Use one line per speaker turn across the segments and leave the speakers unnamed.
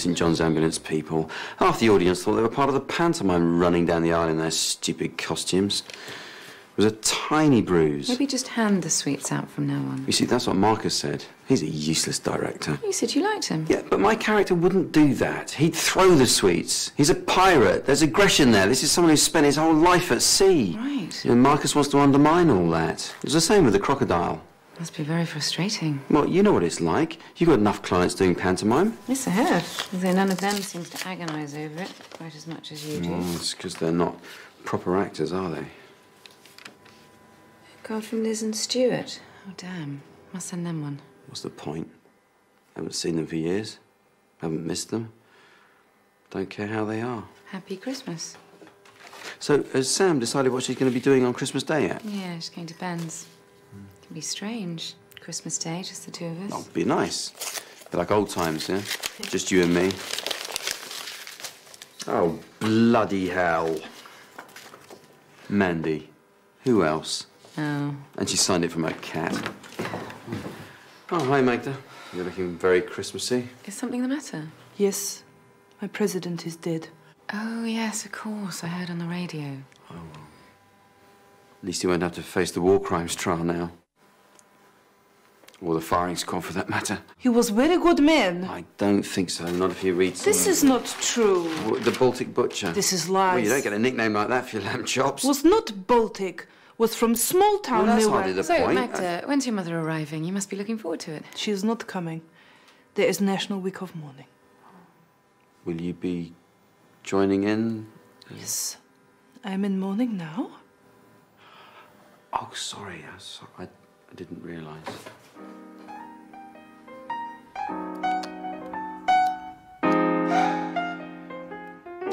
St John's ambulance people? Half the audience thought they were part of the pantomime running down the aisle in their stupid costumes. It was a tiny bruise.
Maybe just hand the sweets out from now on.
You see, that's what Marcus said. He's a useless director.
You said you liked him.
Yeah, but my character wouldn't do that. He'd throw the sweets. He's a pirate. There's aggression there. This is someone who's spent his whole life at sea.
Right.
And Marcus wants to undermine all that. It was the same with the crocodile.
Must be very frustrating.
Well, you know what it's like. You've got enough clients doing pantomime.
Yes, I have. Although none of them seems to agonise over it quite as much as you do.
Well, it's because they're not proper actors, are they?
Card from Liz and Stuart. Oh, damn. Must send them one.
What's the point? Haven't seen them for years. Haven't missed them. Don't care how they are.
Happy Christmas.
So, has Sam decided what she's going to be doing on Christmas Day yet?
Yeah, she's going to Ben's. Can be strange. Christmas Day, just the two of us.
Oh, be nice. Be like old times, yeah? Just you and me. Oh, bloody hell. Mandy. Who else?
Oh.
And she signed it from her cat. Oh, hi, Magda. You're looking very Christmassy.
Is something the matter?
Yes, my president is dead.
Oh, yes, of course. I heard on the radio.
Oh, At least he won't have to face the war crimes trial now. Or the firing squad, for that matter.
He was very good man.
I don't think so. Not if you read some
This is not true.
The Baltic Butcher.
This is
Well,
lies.
you don't get a nickname like that for your lamb chops.
Was not Baltic. Was from small town
Well, that's
nowhere.
hardly the
So,
point.
Magda, when's your mother arriving? You must be looking forward to it.
She is not coming. There is National Week of Mourning.
Will you be joining in?
Yes. I am in mourning now.
Oh, sorry. I, so- I, I didn't realise.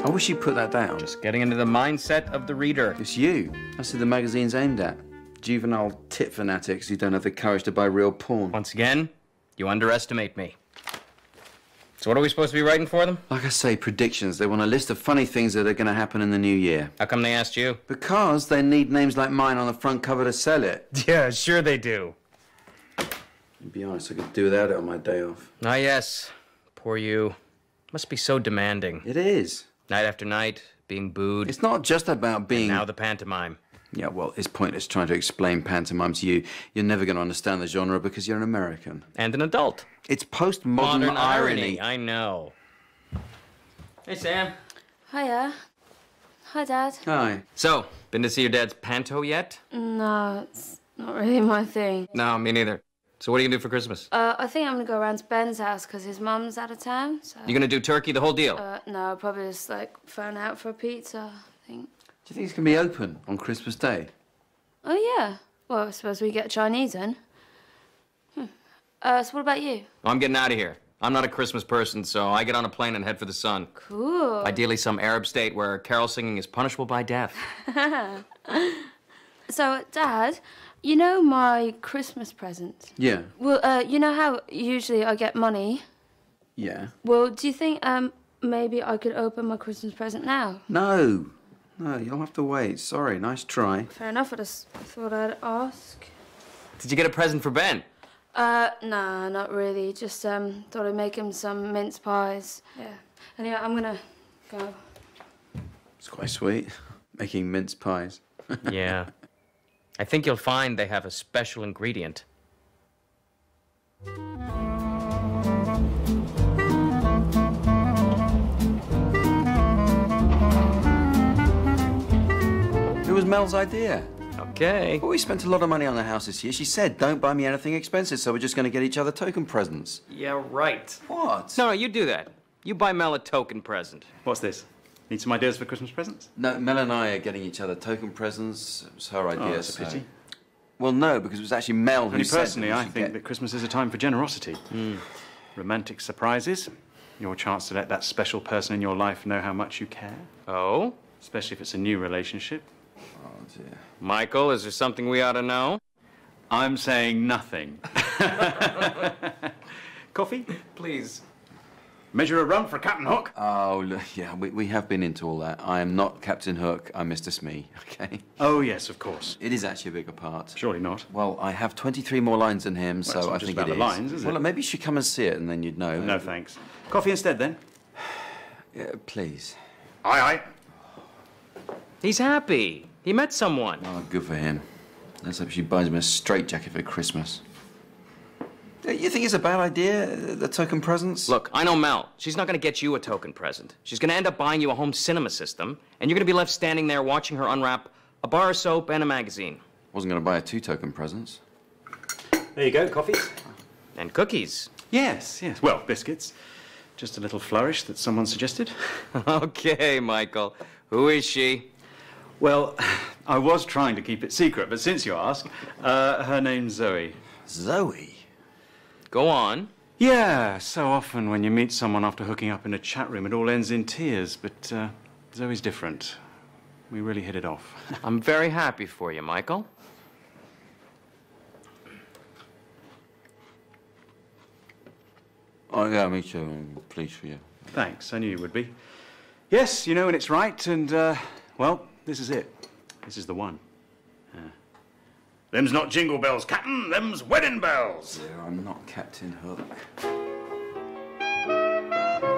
I wish you'd put that down.
Just getting into the mindset of the reader.
It's you. That's who the magazine's aimed at. Juvenile tit fanatics who don't have the courage to buy real porn.
Once again, you underestimate me. So what are we supposed to be writing for them?
Like I say, predictions. They want a list of funny things that are going to happen in the new year.
How come they asked you?
Because they need names like mine on the front cover to sell it.
Yeah, sure they do.
To be honest, I could do without it on my day off.
Ah, yes. Poor you. Must be so demanding.
It is.
Night after night, being booed.
It's not just about being.
Now the pantomime.
Yeah, well, it's pointless trying to explain pantomime to you. You're never going to understand the genre because you're an American.
And an adult.
It's postmodern
Modern
irony.
irony. I know. Hey, Sam.
Hiya. Hi, Dad.
Hi.
So, been to see your dad's panto yet?
No, it's not really my thing.
No, me neither. So what are you gonna do for Christmas?
Uh, I think I'm gonna go around to Ben's house because his mum's out of town. So.
You're gonna do turkey, the whole deal?
Uh, no, probably just like phone out for a pizza. I think.
Do you think it's going to be open on Christmas Day?
Oh yeah. Well, I suppose we get Chinese then. Hmm. Uh, so what about you?
I'm getting out of here. I'm not a Christmas person, so I get on a plane and head for the sun.
Cool.
Ideally, some Arab state where carol singing is punishable by death.
So, Dad, you know my Christmas present.
Yeah.
Well, uh, you know how usually I get money.
Yeah.
Well, do you think um maybe I could open my Christmas present now?
No. No, you'll have to wait. Sorry, nice try.
Fair enough. I just thought I'd ask.
Did you get a present for Ben?
Uh, nah, not really. Just um, thought I'd make him some mince pies. Yeah. Anyway, I'm gonna go.
It's quite sweet. Making mince pies.
yeah. I think you'll find they have a special ingredient.
It was Mel's idea.
Okay.
Well, we spent a lot of money on the house this year. She said, don't buy me anything expensive, so we're just going to get each other token presents.
Yeah, right.
What?
No, no, you do that. You buy Mel a token present.
What's this? Need some ideas for Christmas presents?
No, Mel and I are getting each other token presents. It was her idea.
Oh, that's a pity.
Well, no, because it was actually Mel who
Only
said
personally,
that
I think
get-
that Christmas is a time for generosity. Hmm. Romantic surprises, your chance to let that special person in your life know how much you care,
Oh?
especially if it's a new relationship.
Oh, dear.
Michael, is there something we ought to know?
I'm saying nothing. Coffee?
Please.
Measure a rum for Captain Hook.
Oh, look, yeah, we, we have been into all that. I am not Captain Hook, I'm Mr. Smee, okay?
Oh, yes, of course.
It is actually a bigger part.
Surely not.
Well, I have 23 more lines than him,
it's
so
not
I
just
think
about
it
the
is.
lines, is
well,
it?
maybe you should come and see it and then you'd know.
No, thanks. Coffee instead, then.
Yeah, please.
Aye, aye.
He's happy. He met someone.
Oh, good for him. Let's hope she buys him a straitjacket for Christmas. Uh, You think it's a bad idea, uh, the token presents?
Look, I know Mel. She's not gonna get you a token present. She's gonna end up buying you a home cinema system, and you're gonna be left standing there watching her unwrap a bar of soap and a magazine.
Wasn't going to buy her two token presents.
There you go, coffee.
And cookies.
Yes, yes. Well, biscuits. Just a little flourish that someone suggested.
okay, Michael. Who is she?
Well, I was trying to keep it secret, but since you ask, uh, her name's Zoe.
Zoe?
Go on.
Yeah, so often when you meet someone after hooking up in a chat room, it all ends in tears, but uh, Zoe's different. We really hit it off.
I'm very happy for you, Michael.
Oh, yeah, me too. I'm pleased for you.
Thanks, I knew you would be. Yes, you know when it's right, and, uh, well, this is it. This is the one. Yeah. Them's not jingle bells, Captain, them's wedding bells.
Yeah, I'm not Captain Hook.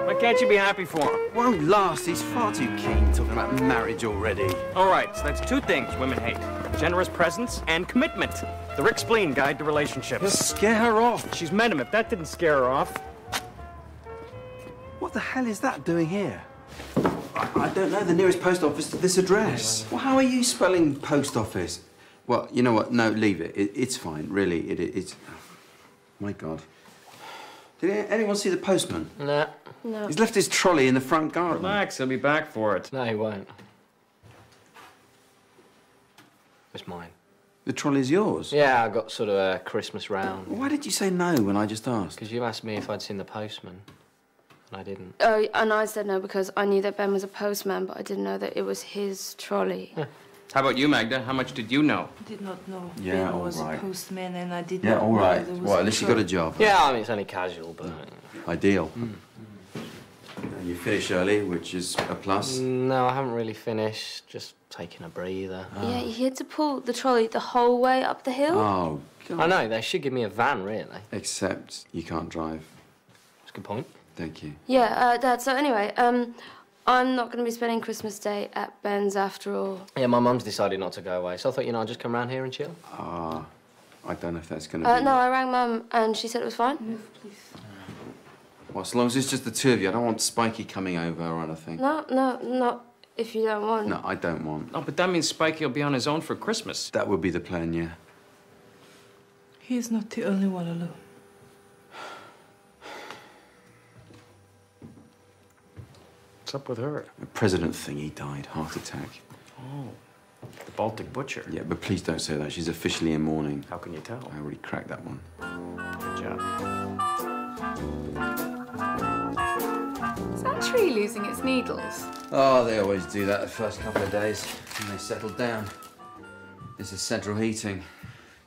Why can't you be happy for him?
Won't last. He's far too keen talking about marriage already.
All right, so that's two things women hate generous presents and commitment. The Rick Spleen Guide to Relationships.
Just scare her off.
She's met him. If that didn't scare her off.
What the hell is that doing here? I, I don't know the nearest post office to this address. Well, how are you spelling post office? Well, you know what? No, leave it. it it's fine, really. It, it, it's. Oh, my God. Did anyone see the postman?
Nah.
No.
He's left his trolley in the front garden.
Relax, he'll be back for it.
No, he won't. It's mine.
The trolley's yours.
Yeah, I got sort of a Christmas round.
Why did you say no when I just asked?
Because you asked me if I'd seen the postman, and I didn't.
Oh, and I said no because I knew that Ben was a postman, but I didn't know that it was his trolley.
How about you, Magda? How much did you know?
I did not know
Yeah,
Ben
all
was
right.
a postman, and I did
Yeah,
not
all
know
right.
there was
Well, at least you got a
trolley.
job.
Yeah, I mean, it's only casual, but.
Ideal. And you finish early, which is a plus.
No, I haven't really finished. Just taking a breather.
Yeah, he had to pull the trolley the whole way up the hill.
Oh, God.
I know, they should give me a van, really.
Except you can't drive.
That's a good point.
Thank you.
Yeah, uh, Dad. So anyway, um, I'm not going to be spending Christmas Day at Ben's after all.
Yeah, my mum's decided not to go away, so I thought, you know, I'd just come round here and chill.
Ah, I don't know if that's going to
Uh,
be.
no, I rang Mum and she said it was fine. Move, please.
Well, as long as it's just the two of you, I don't want Spiky coming over or anything.
No, no, not if you don't want.
No, I don't want.
Oh, but that means Spikey will be on his own for Christmas.
That would be the plan, yeah.
He is not the only one alone.
What's up with her?
The president thing, he died, heart attack.
Oh, the Baltic Butcher.
Yeah, but please don't say that. She's officially in mourning.
How can you tell?
I already cracked that one.
Good job.
Is that tree losing its needles?
Oh, they always do that the first couple of days when they settle down. This is central heating.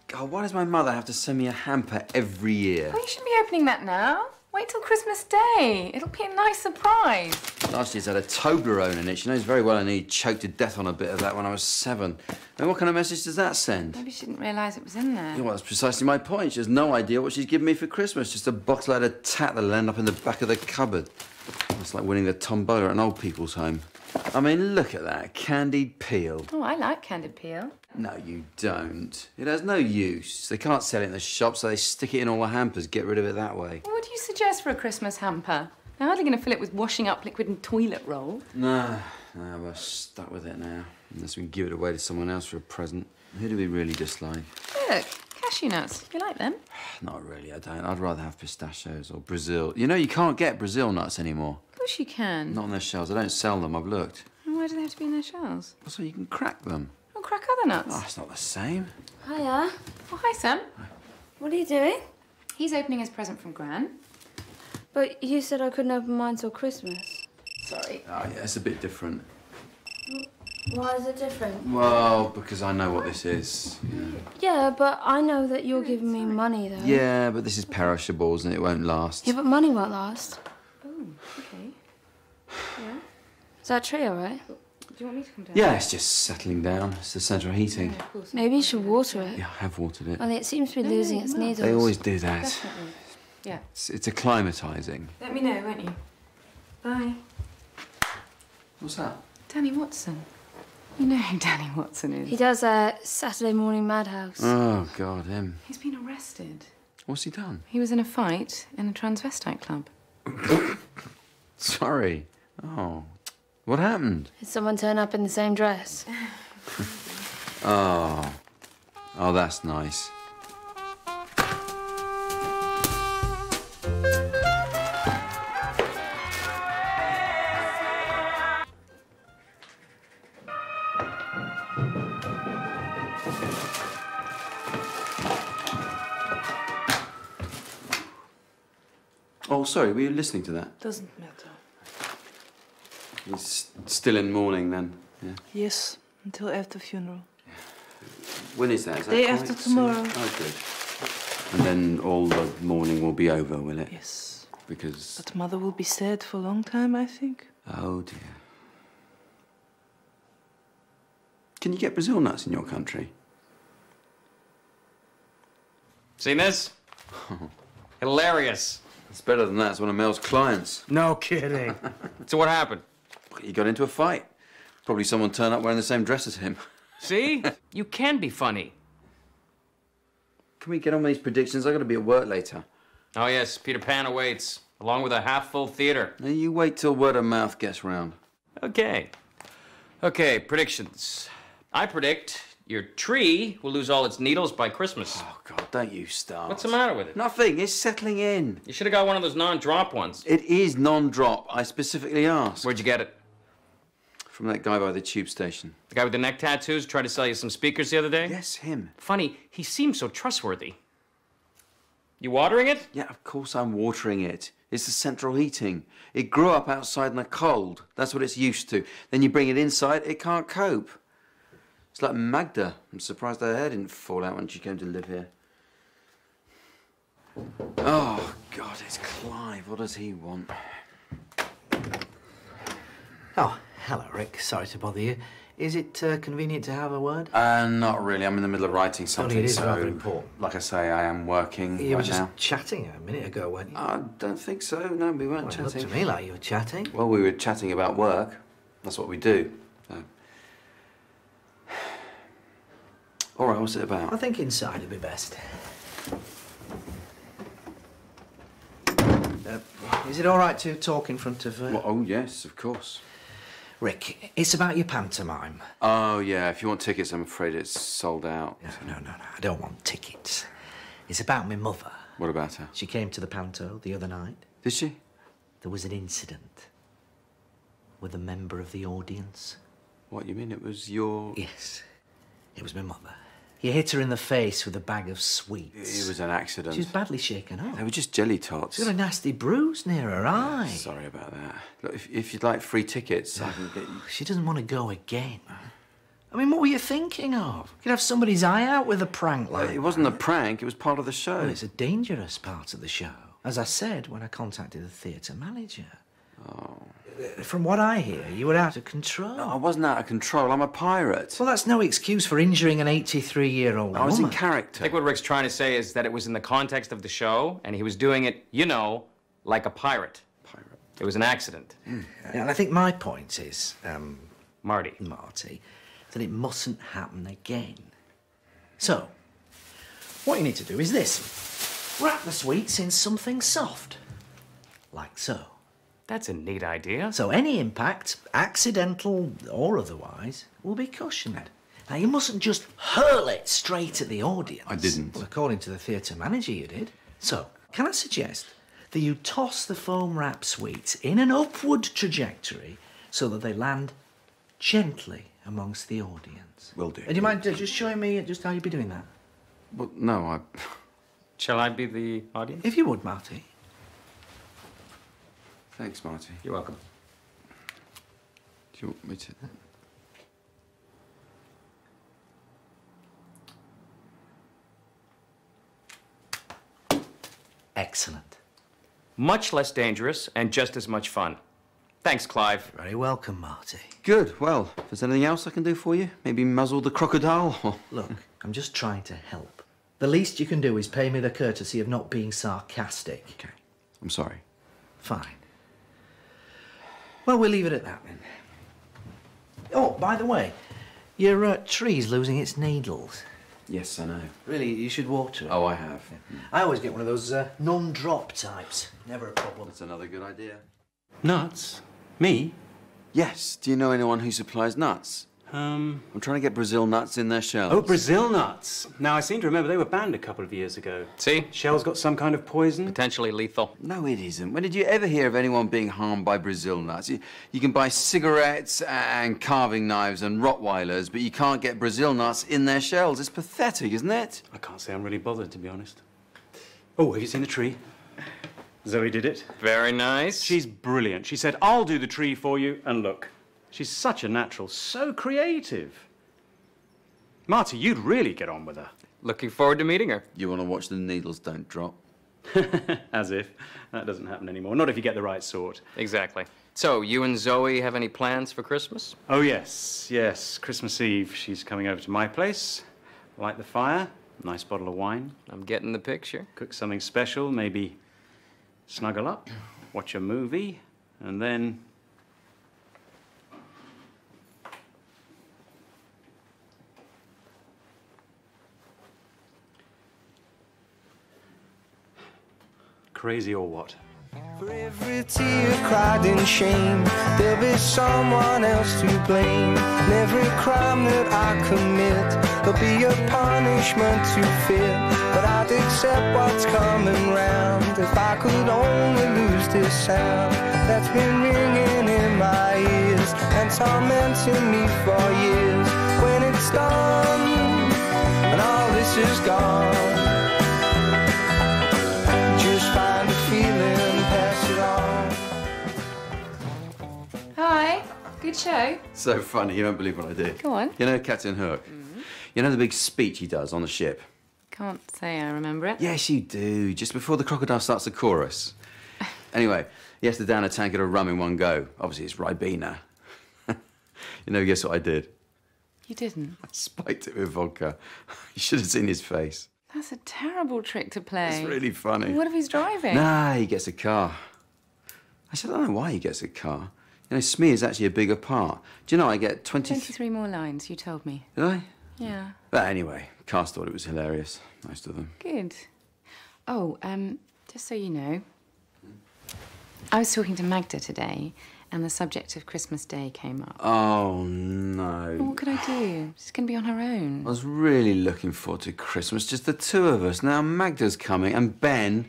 God, why does my mother have to send me a hamper every year?
Well, you shouldn't be opening that now. Wait till Christmas Day. It'll be a nice surprise.
Last year's had a Toblerone in it. She knows very well I nearly choked to death on a bit of that when I was seven. And what kind of message does that send?
Maybe she didn't realise it was in there.
Yeah, well, that's precisely my point. She has no idea what she's giving me for Christmas. Just a box load of tat that'll end up in the back of the cupboard. It's like winning the tombola at an old people's home. I mean, look at that. Candied peel.
Oh, I like candied peel.
No, you don't. It has no use. They can't sell it in the shop, so they stick it in all the hampers, get rid of it that way.
Well, what do you suggest for a Christmas hamper? They're hardly going to fill it with washing up liquid and toilet roll.
No, no, we're stuck with it now. Unless we can give it away to someone else for a present. Who do we really dislike?
Look, cashew nuts. You like them?
Not really, I don't. I'd rather have pistachios or Brazil. You know, you can't get Brazil nuts anymore.
Of course you can.
Not in their shells. I don't sell them, I've looked.
And Why do they have to be in their shells?
So you can crack them.
Well, crack other nuts.
Oh, it's not the same.
Hiya.
Oh, hi, Sam.
What are you doing?
He's opening his present from Gran.
But you said I couldn't open mine till Christmas.
Sorry.
Oh, yeah, it's a bit different.
Why is it different?
Well, because I know what this is. Yeah,
Yeah, but I know that you're giving me money though.
yeah but this is perishables and it won't last.
Yeah, but money won't last. Oh, okay. Yeah. Is that tree all right?
Do you want me to come down?
Yeah, it's just settling down. It's the central heating.
Of course.
Maybe you should water it.
Yeah, I have watered it.
Only it seems to be losing its needles.
They always do that.
Definitely. Yeah.
It's, it's acclimatizing.
Let me know, won't you? Bye.
What's that?
Danny Watson. You know who Danny Watson is.
He does a Saturday morning madhouse.
Oh, God, him.
He's been arrested.
What's he done?
He was in a fight in a transvestite club.
Sorry. Oh. What happened?
Did someone turn up in the same dress?
Oh. Oh, that's nice. Sorry, were you listening to that?
Doesn't matter.
He's still in mourning then. Yeah.
Yes, until after funeral.
When is that? Is that
Day
quite
after
soon?
tomorrow.
Oh, good. And then all the mourning will be over, will it?
Yes.
Because.
But mother will be sad for a long time, I think.
Oh dear. Can you get Brazil nuts in your country?
Seen this? Hilarious.
It's better than that. It's one of Mel's clients.
No kidding. so what happened?
He got into a fight. Probably someone turned up wearing the same dress as him.
See? you can be funny.
Can we get on with these predictions? I got to be at work later.
Oh, yes, Peter Pan awaits, along with a half full theater.
Now, You wait till word of mouth gets round.
Okay. Okay, predictions. I predict your tree will lose all its needles by Christmas.
Oh God, don't you start.
What's the matter with it?
Nothing. It's settling in.
You should have got one of those non drop ones.
It is non-drop. I specifically asked.
Where'd you get it?
From that guy by the tube station.
The guy with the neck tattoos tried to sell you some speakers the other day?
Yes, him.
Funny, he seems so trustworthy. You watering it?
Yeah, of course I'm watering it. It's the central heating. It grew up outside in the cold. That's what it's used to. Then you bring it inside, it can't cope. It's like Magda. I'm surprised her hair didn't fall out when she came to live here. Oh, God, it's Clive. What does he want?
Oh, hello, Rick. Sorry to bother you. Is it uh, convenient to have a word?
Uh, not really. I'm in the middle of writing something.
it is
so,
rather important.
Like I say, I am working
You were just
now.
chatting a minute ago, weren't you?
I don't think so. No, we weren't
Well, it looked
chatting.
to me like you were chatting.
Well, we were chatting about work. That's what we do. So. All right, what's it about?
I think inside would be best. Uh, is it all right to talk in front of uh,
Well, oh, yes, of course.
Rick? It's about your pantomime.
Oh, yeah, if you want tickets, I'm afraid it's sold out.
No, no, no, no. I don't want tickets. It's about my mother.
What about her?
She came to the panto the other night.
Did she?
There was an incident with a member of the audience.
What, you mean it was your...
Yes, it was my mother. He hit her in the face with a bag of sweets.
It was an accident.
She was badly shaken up.
They were just jelly tots.
She's got a nasty bruise near her eye.
Sorry about that. Look, if, if you'd like free tickets, I can get you...
She doesn't want to go again. I mean, what were you thinking of? You could have somebody's eye out with a prank like
It wasn't a prank, it was part of the show.
Well, it's a dangerous part of the show. As I said when I contacted the theatre manager. Oh. From what I hear, you were out of control.
No, I wasn't out of control. I'm a pirate.
Well, that's no excuse for injuring an 83 year old
I was in
character.
I think what Rick's trying to say is that it was in the context of the show, and he was doing it, you know, like a pirate.
Pirate.
It was an accident.
Yeah, and I think my point is, um,
Marty.
Marty, that it mustn't happen again. So, what you need to do is this wrap the sweets in something soft. Like so.
That's a neat idea.
So any impact, accidental or otherwise, will be cushioned. Now you mustn't just hurl it straight at the audience.
I didn't.
Well, according to the theatre manager, you did. So, can I suggest that you toss the foam wrap sweets in an upward trajectory so that they land gently amongst the audience?
Will do.
Uh, Do you mind just showing me just how you'd be doing that?
Well, no, I...
Shall I be the audience?
If you would, Marty.
Thanks, Marty.
You're welcome.
Do you want me to...
Excellent.
Much less dangerous and just as much fun. Thanks, Clive.
Very welcome, Marty.
Good. Well, if there's anything else I can do for you, maybe muzzle the crocodile. or-
Look, I'm just trying to help. The least you can do is pay me the courtesy of not being sarcastic.
Okay. I'm sorry.
Fine. Well, we'll leave it at that then. Oh, by the way, your uh, tree's losing its needles.
Yes, I know.
Really, you should water it.
Oh, I have.
I always get one of those uh, non-drop types. Never a problem.
That's another good idea.
Nuts? Me?
Yes. Do you know anyone who supplies nuts?
Um.
I'm trying to get Brazil nuts in their shells.
Oh, Brazil nuts. Now, I seem to remember they were banned a couple of years ago.
See?
Shell's got some kind of poison.
Potentially lethal.
No, it isn't. When did you ever hear of anyone being harmed by Brazil nuts? You, you can buy cigarettes and carving knives and Rottweilers, but you can't get Brazil nuts in their shells. It's pathetic, isn't it?
I can't say I'm really bothered, to be honest. Oh, have you seen the tree? Zoe did it.
Very nice.
She's brilliant. She said, I'll do the tree for you, and look. She's such a natural, so creative. Marty, you'd really get on with her.
Looking forward to meeting her.
You want to watch the needles don't drop?
As if. That doesn't happen anymore. Not if you get the right sort.
Exactly. So, you and Zoe have any plans for Christmas?
Oh, yes, yes. Christmas Eve, she's coming over to my place. Light the fire, nice bottle of wine,
I'm getting the picture.
cook something special, maybe snuggle up, watch a movie, and then. Crazy or what?
For every tear cried in shame, there'll be someone else to blame. And every crime that I commit, there'll be a punishment to fit. But I'd accept what's coming round if I could only lose this sound that's been ringing in my ears and tormenting me for years. When it's done and all this is gone.
Good show.
So funny, you won't believe what I did.
Go on.
You know Captain Hook? Mm-hmm. You know the big speech he does on the ship?
Can't say I remember it.
Yes, you do. Just before the crocodile starts the chorus. anyway, he has to down a tankard of rum in one go. Obviously, it's Ribena. you know, guess what I did?
You didn't.
I spiked it with vodka. You should have seen his face.
That's a terrible trick to play.
It's really funny.
What if he's driving?
Nah, he gets a car. Actually, I don't know why he gets a car. You know, Smee is actually a bigger part. Do you know I get 20...
23 more lines, you told me.
Did I?
Yeah.
But anyway, cast thought it was hilarious. Most of them.
Good. Oh, um, just so you know, I was talking to Magda today, and the subject of Christmas Day came up.
Oh,
Well,
no.
what could I do? She's going to be on her own.
I was really looking forward to Christmas, just the two of us. Now Magda's coming, and Ben.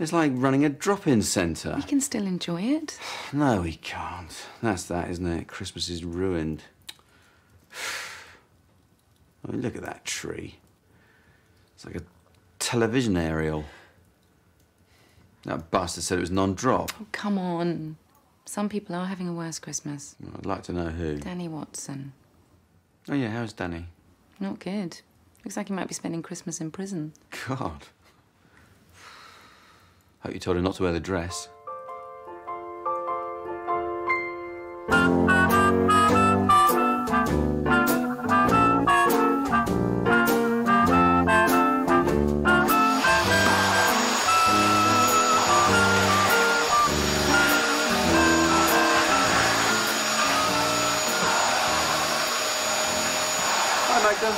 It's like running a drop-in centre.
You can still enjoy it.
No, he can't. That's that, isn't it? Christmas is ruined. I mean, look at that tree. It's like a television aerial. That bastard said it was non-drop.
Oh, come on. Some people are having a worse Christmas.
Well, I'd like to know who.
Danny Watson.
Oh yeah, how's Danny?
Not good. Looks like he might be spending Christmas in prison.
God. Hope you told her not to wear the dress. Hi, Magda.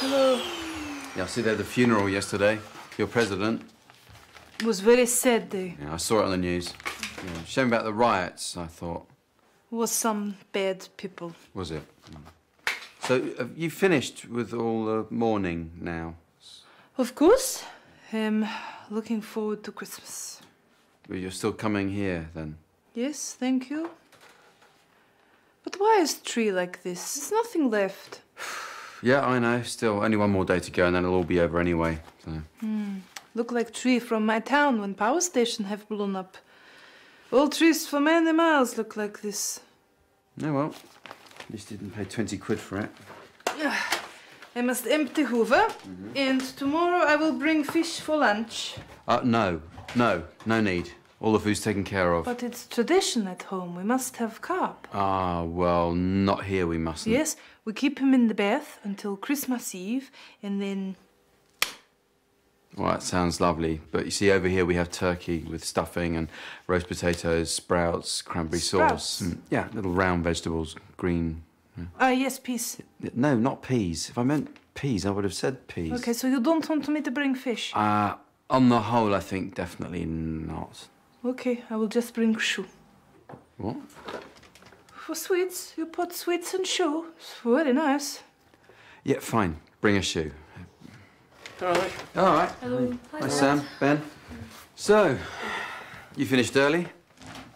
Hello.
Yeah, I see they had the funeral yesterday. Your president.
It was very sad day.
Yeah, I saw it on the news. Yeah, shame about the riots, I thought.
Was some bad people.
Was it? Mm. So, have you finished with all the mourning now?
Of course. I'm looking forward to Christmas.
But you're still coming here then?
Yes, thank you. But why is the tree like this? There's nothing left.
Yeah, I know. Still, only one more day to go and then it'll all be over anyway. So.
Look like tree from my town when power station have blown up. All trees for many miles look like this.
No, well, at least didn't pay 20 quid for it.
I must empty Hoover, and tomorrow I will bring fish for lunch.
Uh, no, no, no need. All the food's taken care of.
But it's tradition at home. We must have carp.
Ah, well, not here. We mustn't.
Yes, we keep him in the bath until Christmas Eve, and then
Well, that sounds lovely. But you see, over here we have turkey with stuffing and roast potatoes, sprouts, cranberry
Sprouts?
sauce. and- yeah, little round vegetables, green.
ah yes, peas.
No, not peas. If I meant peas, I would have said peas.
Okay, so you don't want me to bring fish?
Uh, on the whole, I think definitely not.
Okay, I will just bring shoe.
What?
For sweets, you put sweets in shoe. It's really nice.
Yeah, fine. Bring a shoe.
All right.
All right.
Hello.
Hi, Sam. Ben. So, you finished early?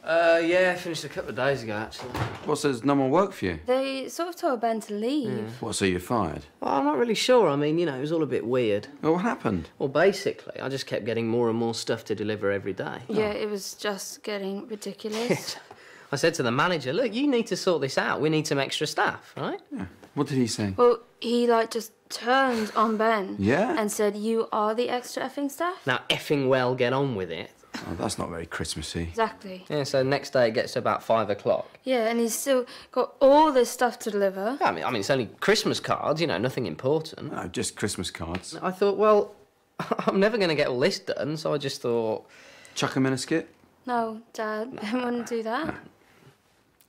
Uh, yeah, I finished a couple of days ago, actually.
What, so there's no more work for you?
They sort of told Ben to leave.
What, so you're fired?
Well, I'm not really sure. I mean, you know, it was all a bit weird.
Well, what happened?
Well, basically, I just kept getting more and more stuff to deliver every day.
Yeah, it was just getting ridiculous.
I said to the manager, look, you need to sort this out. We need some extra staff, right? Yeah.
What did he say?
well, he like just turned on Ben.
Yeah?
And said, "You are the extra effing staff."
Now, effing well, get on with it.
Oh, that's not very Christmassy.
Exactly.
Yeah, so next day it gets to about five o'clock.
Yeah, and he's still got all this stuff to deliver.
I mean, I mean, it's only Christmas cards, you know, nothing important.
No, just Christmas cards.
I thought, well, I'm never going to get all this done, so I just thought,
Chuck 'em in a skit?
No, Dad, I wouldn't do that.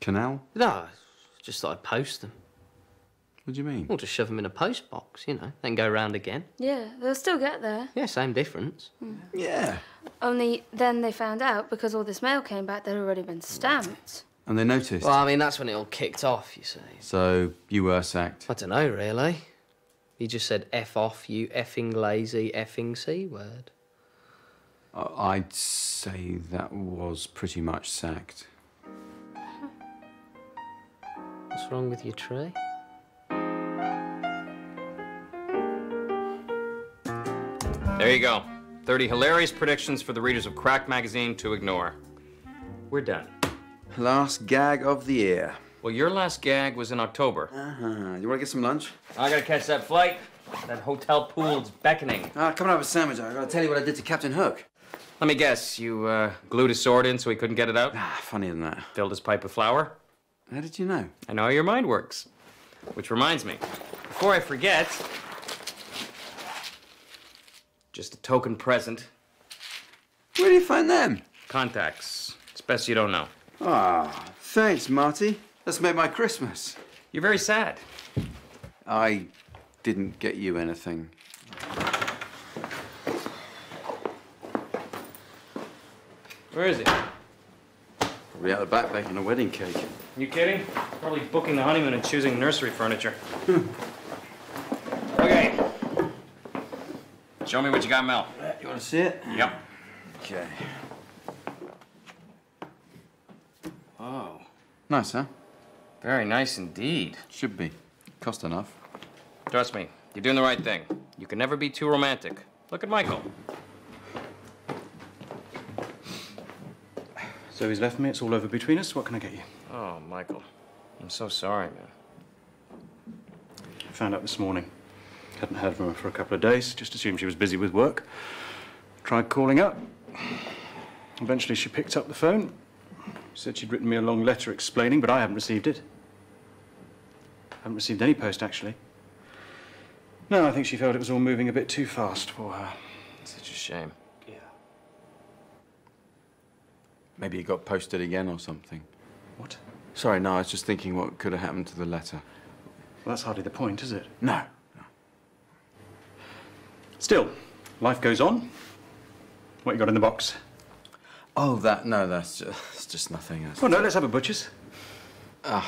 Canal?
no, just thought I'd post them.
What do you mean?
Or just shove them in a post box, you know, then go round again.
Yeah, they'll still get there.
Yeah, same difference. Hmm.
Yeah.
Only then they found out because all this mail came back that had already been stamped.
And they noticed.
Well, I mean, that's when it all kicked off, you see.
So you were sacked.
I don't know, really. He just said F off, you effing lazy effing C word.
I'd say that was pretty much sacked.
What's wrong with your tree?
There you go. 30 hilarious predictions for the readers of Crack Magazine to ignore. We're done.
Last gag of the year.
Well, your last gag was in October.
Uh-huh. You want to get some lunch?
I gotta catch that flight. That hotel pool's beckoning.
Ah, come and have a sandwich. I gotta tell you what I did to Captain Hook.
Let me guess, you uh, glued his sword in so he couldn't get it out?
Ah, funnier than that.
Filled his pipe with flour?
How did you know?
I know how your mind works. Which reminds me, before I forget, just a token present.
Where do you find them?
Contacts. It's best you don't know.
Ah, thanks, Marty. That's made my Christmas.
You're very sad.
I didn't get you anything.
Where is he?
Probably out the back baking a wedding cake.
You kidding? Probably booking the honeymoon and choosing nursery furniture. Hmm. okay. Show me what you got, Mel.
You want to see it?
Yep.
Okay. Oh. Nice, huh?
Very nice indeed.
Should be. Cost enough.
Trust me, you're doing the right thing. You can never be too romantic. Look at Michael.
So he's left me. It's all over between us. What can I get you?
Oh, Michael. I'm so sorry, man.
I found out this morning. Hadn't heard from her for a couple of days. Just assumed she was busy with work. Tried calling up. Eventually, she picked up the phone. Said she'd written me a long letter explaining, but I haven't received it. Haven't received any post, actually. No, I think she felt it was all moving a bit too fast for her.
Such a shame.
Yeah.
Maybe it got posted again or something.
What?
Sorry, no, I was just thinking what could have happened to the letter.
Well, that's hardly the point, is it?
No.
Still, life goes on. What you got in the box?
Oh, that, no, that's just, it's just nothing. That's,
Oh, no, let's have a butcher's.
uh,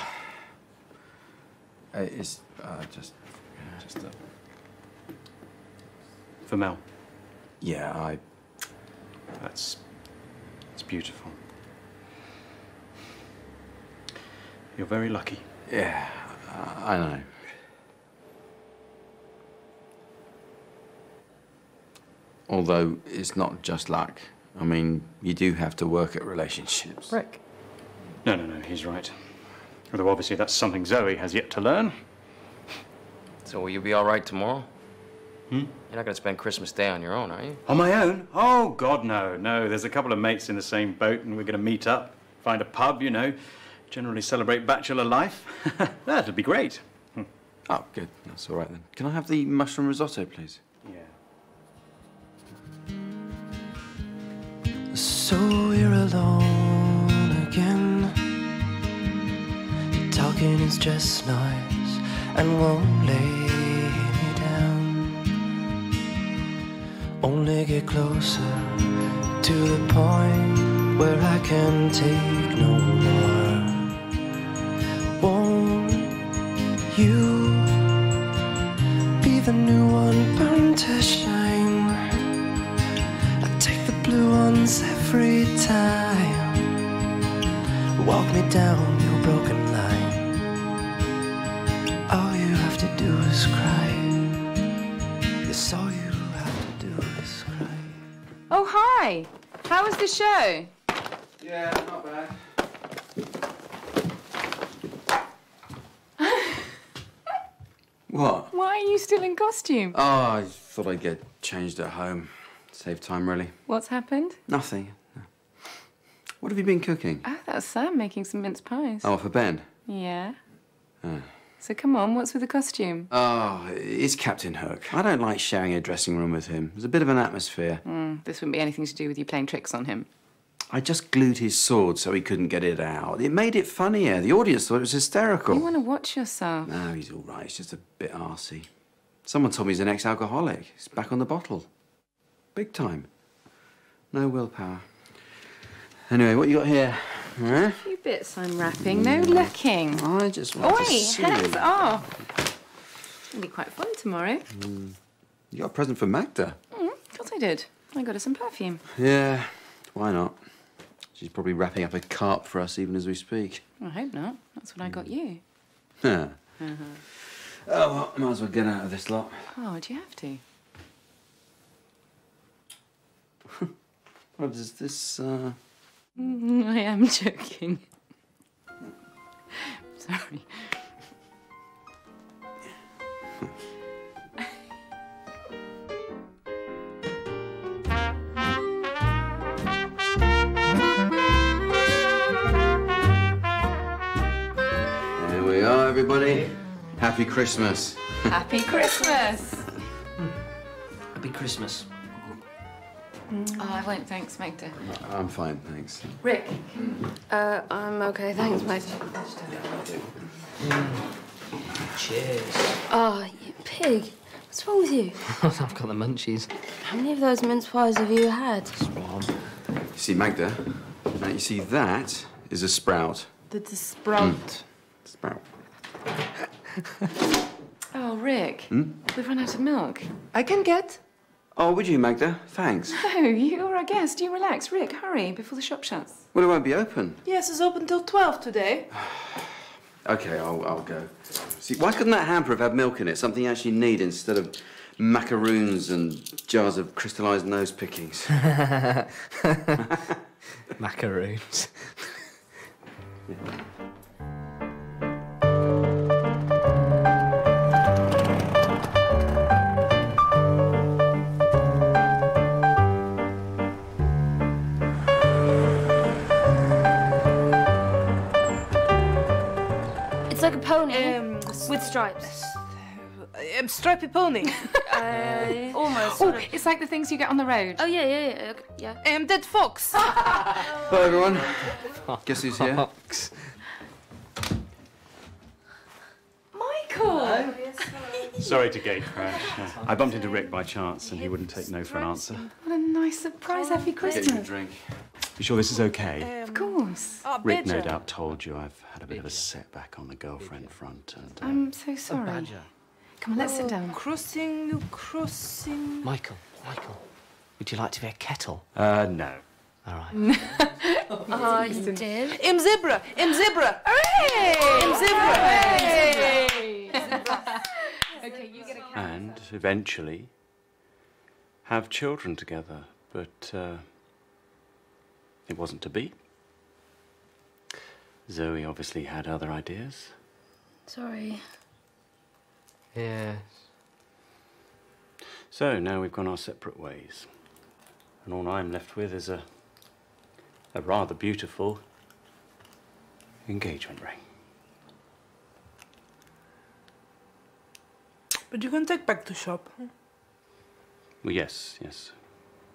it's uh, just, just a,
For Mel.
yeah, I,
That's. It's beautiful. You're very lucky.
yeah, I, I know. Although it's not just luck. I mean, you do have to work at relationships.
Rick.
No, no, no, he's right. Although obviously that's something Zoe has yet to learn.
So will you be all right tomorrow?
Hmm?
You're not going to spend Christmas Day on your own, are you?
On my own? Oh, God, no, no. There's a couple of mates in the same boat, and we're going to meet up, find a pub, you know, generally celebrate bachelor life. That'd be great. Hmm.
Oh, good. That's all right then. Can I have the mushroom risotto, please?
Yeah.
So we're alone again. Your talking is just noise and won't lay me down. Only get closer to the point where I can take no more. Won't you be the new one bound to shine? I take the blue ones every time. Walk me down your broken line. All you have to do is cry. Yes, all you have to do is cry.
Oh, hi. How was the show?
Yeah, not bad. what?
Why are you still in costume?
Oh, I thought I'd get changed at home. Save time, really.
What's happened?
Nothing. No. What have you been cooking?
Oh, that was Sam making some mince pies.
Oh, for Ben?
Yeah.
Oh.
So come on, what's with the costume?
Oh, it's Captain Hook. I don't like sharing a dressing room with him. There's a bit of an atmosphere.
Mm, this wouldn't be anything to do with you playing tricks on him.
I just glued his sword so he couldn't get it out. It made it funnier. The audience thought it was hysterical.
You want to watch yourself.
No, he's all right. He's just a bit arsey. Someone told me he's an ex-alcoholic. He's back on the bottle. Big time. No willpower. Anyway, what you got here? Huh?
A few bits I'm wrapping. No looking.
I just want to
Oi,
see
hands
it.
off. It'll be quite fun tomorrow.
Mm. You got a present for Magda?
Mm, of course I did. I got her some perfume.
Yeah, why not? She's probably wrapping up a carp for us even as we speak.
I hope not. That's what I got you.
Yeah.
Uh-huh.
Oh, well, might as well get out of this lot.
Oh, do you have to?
What is this, uh...
Mm, I am joking. Sorry.
There we are, everybody. Happy Christmas.
Happy Christmas.
Happy Christmas.
Oh, I won't, thanks, Magda.
I'm fine, thanks.
Rick.
Uh, I'm okay, thanks, mate.
Cheers.
Oh, you pig. What's wrong with you?
I've got the munchies.
How many of those mince pies have you had?
One.
You see, Magda, now you see that is a sprout.
That's a sprout.
Sprout.
Oh, Rick.
Hmm?
We've run out of milk.
I can get.
Oh, would you, Magda? Thanks.
No, you're our guest. You relax. Rick, hurry before the shop shuts.
Well, it won't be open.
Yes, it's open till 12 today.
Okay, I'll, I'll go. See, why couldn't that hamper have had milk in it? Something you actually need instead of macaroons and jars of crystallised nose pickings.
Macaroons.
It's with stripes.
Um, stripy pony.
Uh, almost.
Oh,
Sort of.
it's like the things you get on the road.
Oh yeah, yeah, yeah, okay, yeah.
um, dead fox.
Hello, everyone. Guess who's here?
Fox.
Michael!
Sorry to gate crash. Uh, I bumped into Rick by chance, and he wouldn't take no for an answer.
What a nice surprise. Happy
Get you a
Christmas.
drink.
You sure this is okay?
Of course.
Oh,
Rick no doubt told you I've had a bit of a setback on the girlfriend front, and uh,
I'm so sorry. Come on, let's sit down.
Crossing, no crossing.
Michael, Michael, would you like to be a kettle?
uh, no.
All right.
Oh, you did?
M zebra, M zebra. M zebra.
Okay, you get a
And eventually have children together, but uh, it wasn't to be. Zoe obviously had other ideas.
Sorry.
Yes.
So now we've gone our separate ways. And all I'm left with is a, a rather beautiful engagement ring.
But you can take back to shop.
Well, yes, yes.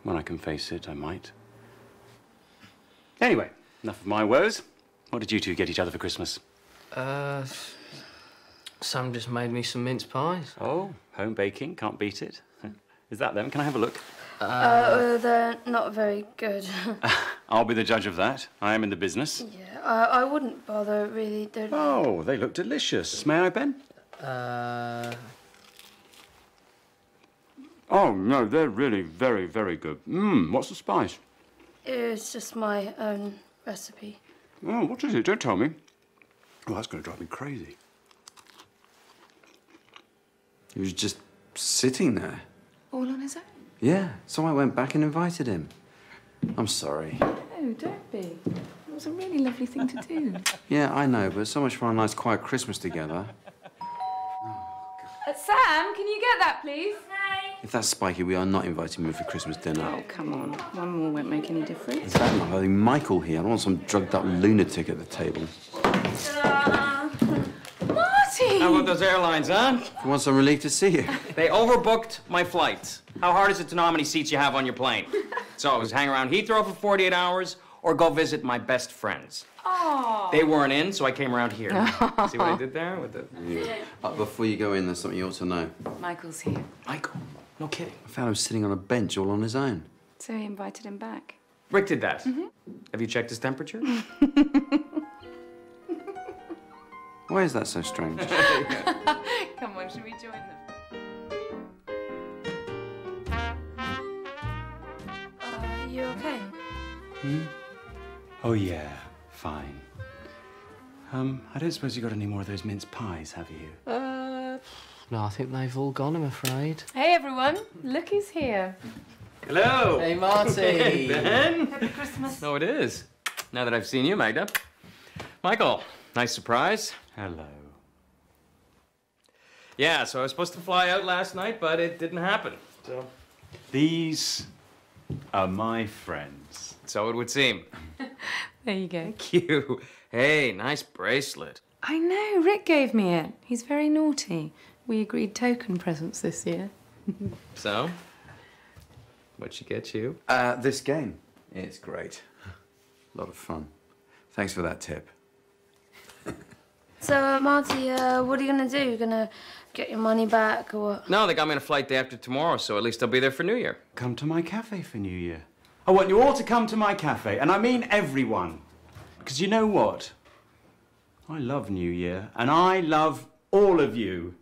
When I can face it, I might. Anyway, enough of my woes. What did you two get each other for Christmas?
Uh, Sam just made me some mince pies.
Oh, home baking, can't beat it. Is that them? Can I have a look?
Uh, they're not very good.
I'll be the judge of that. I am in the business.
yeah, I, I wouldn't bother really. They're...
Oh, they look delicious. May I, Ben?
Uh,
Oh, no, they're really very, very good. Mmm, what's the spice?
It's just my own recipe.
Oh, what is it? Don't tell me. Oh, that's going to drive me crazy.
He was just sitting there.
All on his own?
Yeah, so I went back and invited him. I'm sorry.
No, don't be. It was a really lovely thing to do.
Yeah, I know, but so much for a nice quiet Christmas together.
Uh, Sam, can you get that, please?
If that's spiky, we are not inviting him for Christmas dinner.
Oh, come on. One more won't make any difference.
In fact, I'm having Michael here. I don't want some drugged up lunatic at the table.
Marty!
How about those airlines, huh?
You want some relief to see you?
They overbooked my flights. How hard is it to know how many seats you have on your plane? So it was hang around Heathrow for 48 hours or go visit my best friends.
Oh.
They weren't in, so I came around here. See what I did there with the...
Uh, before you go in, there's something you ought to know.
Michael's here.
Michael, no kidding.
I found him sitting on a bench all on his own.
So he invited him back.
Rick did that. Have you checked his temperature?
Why is that so strange?
Come on, should we join them?
Uh, you okay?
Oh, yeah, fine. Um, I don't suppose you got any more of those mince pies, have you?
uh, no, I think they've all gone, I'm afraid.
Hey, everyone. Look who's here.
Hello.
Hey, Marty.
Hey, Ben.
Happy Christmas.
Oh, it is. Now that I've seen you, Magda. Michael, nice surprise.
Hello.
Yeah, so I was supposed to fly out last night, but it didn't happen. So,
These are my friends.
so it would seem.
There you go.
Thank you. Hey, nice bracelet.
I know, Rick gave me it. He's very naughty. We agreed token presents this year.
So, what'd she get you?
Uh, this game. It's great. A lot of fun. Thanks for that tip.
So, uh, Marty, uh, what are you gonna do? You gonna get your money back or what?
No, they got me on a flight day after tomorrow, so at least I'll be there for New Year.
Come to my cafe for New Year. I want you all to come to my cafe, and I mean everyone. Because you know what? I love New Year, and I love all of you.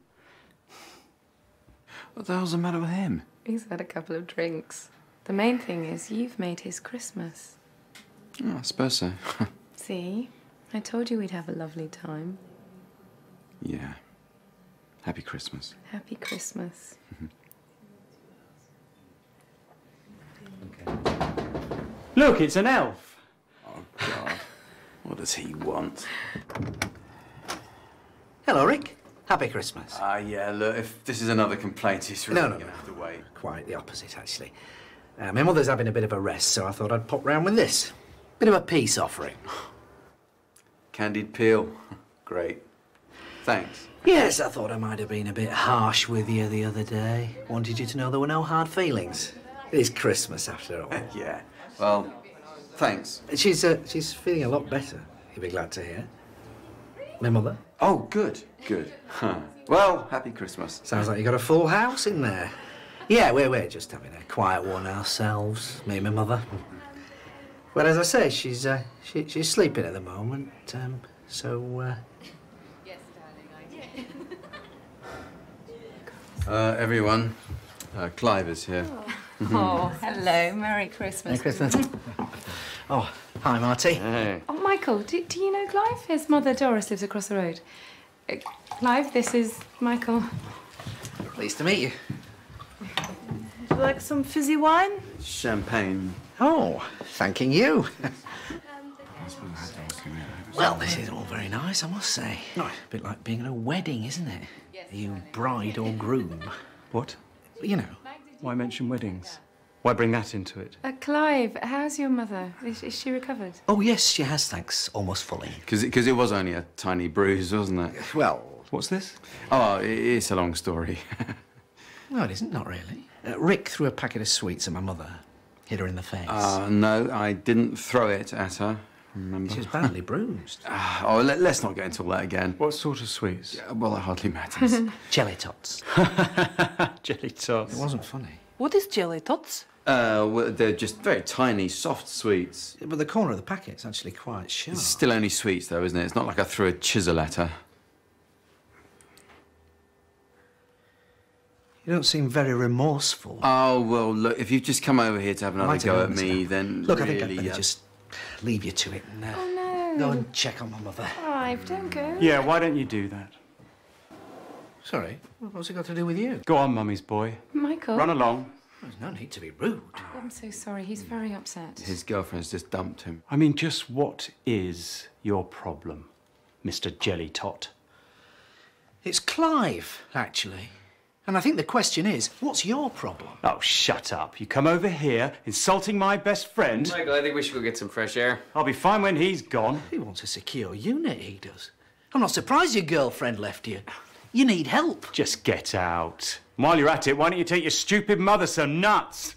What the hell's the matter with him?
He's had a couple of drinks. The main thing is you've made his Christmas.
Oh, I suppose so.
See? I told you we'd have a lovely time.
yeah. Happy Christmas.
Happy Christmas.
Look, it's an elf.
Oh, God. what does he want?
Hello, Rick. Happy Christmas.
Ah, yeah, look, if this is another complaint, he's really
No, no,
going to
no.
have to wait.
Quite the opposite, actually. Uh, my mother's having a bit of a rest, so I thought I'd pop round with this. Bit of a peace offering.
Candied peel. Great. Thanks.
Yes, I thought I might have been a bit harsh with you the other day. Wanted you to know there were no hard feelings. It is Christmas, after all.
Yeah. Well, thanks.
she's, uh, she's feeling a lot better, you'll be glad to hear. My mother?
Oh, good, good. Huh. Well, happy Christmas.
Sounds like you got a full house in there. Yeah, we're, we're just having a quiet one ourselves, me and my mother. Well, as I say, she's, uh, she, she's sleeping at the moment, um, so, uh, Yes, darling.
Uh, everyone, uh, Clive is here.
Oh, hello. Merry Christmas.
Merry Christmas. oh, hi, Marty.
Hey.
Oh, Michael, do, do you know Clive? His mother, Doris, lives across the road. Uh, Clive, this is Michael.
Pleased to meet you.
Would you like some fizzy wine?
Champagne.
Oh, thanking you. well, this is all very nice, I must say. Nice. A bit like being at a wedding, isn't it? Are you bride or groom?
What?
You know,
Why mention weddings? Why bring that into it?
Uh, Clive, how's your mother? Is, is she recovered?
Oh, yes, she has, thanks. Almost fully.
Because it, 'cause it was only a tiny bruise, wasn't it?
Well,
What's this?
Oh, i- it's a long story.
no, it isn't, not really. Uh, Rick threw a packet of sweets at my mother. Hit her in the face.
Uh, no, I didn't throw it at her. Remember?
she was badly bruised.
Ah, oh, let, us not get into all that again.
What sort of sweets?
Yeah, well, it hardly matters.
Jelly tots.
Jelly tots.
It wasn't funny.
What is jelly tots?
Uh, well, they're just very tiny, soft sweets.
But the corner of the packet's actually quite sharp.
It's still only sweets, though, isn't it? It's not like I threw a chisel at her.
You don't seem very remorseful.
Oh, well, look, if you've just come over here to have another
Might have
go at me,
that.
then
Look,
really,
I think I'd better
uh,
just leave you to it and uh,
Oh, no.
go and check on my mother.
Clive, don't go.
Yeah, why don't you do that?
Sorry, what's it got to do with you?
Go on, mummy's boy.
Michael.
Run along.
There's no need to be rude.
Oh, I'm so sorry. He's very upset.
His girlfriend's just dumped him.
I mean, just what is your problem, Mr. Jelly Tot?
It's Clive, actually. And I think the question is, what's your problem?
Oh, shut up. You come over here insulting my best friend.
Michael, I think we should go get some fresh air.
I'll be fine when he's gone.
He wants a secure unit, he does. I'm not surprised your girlfriend left you. You need help.
Just get out. While you're at it, why don't you take your stupid mother so nuts?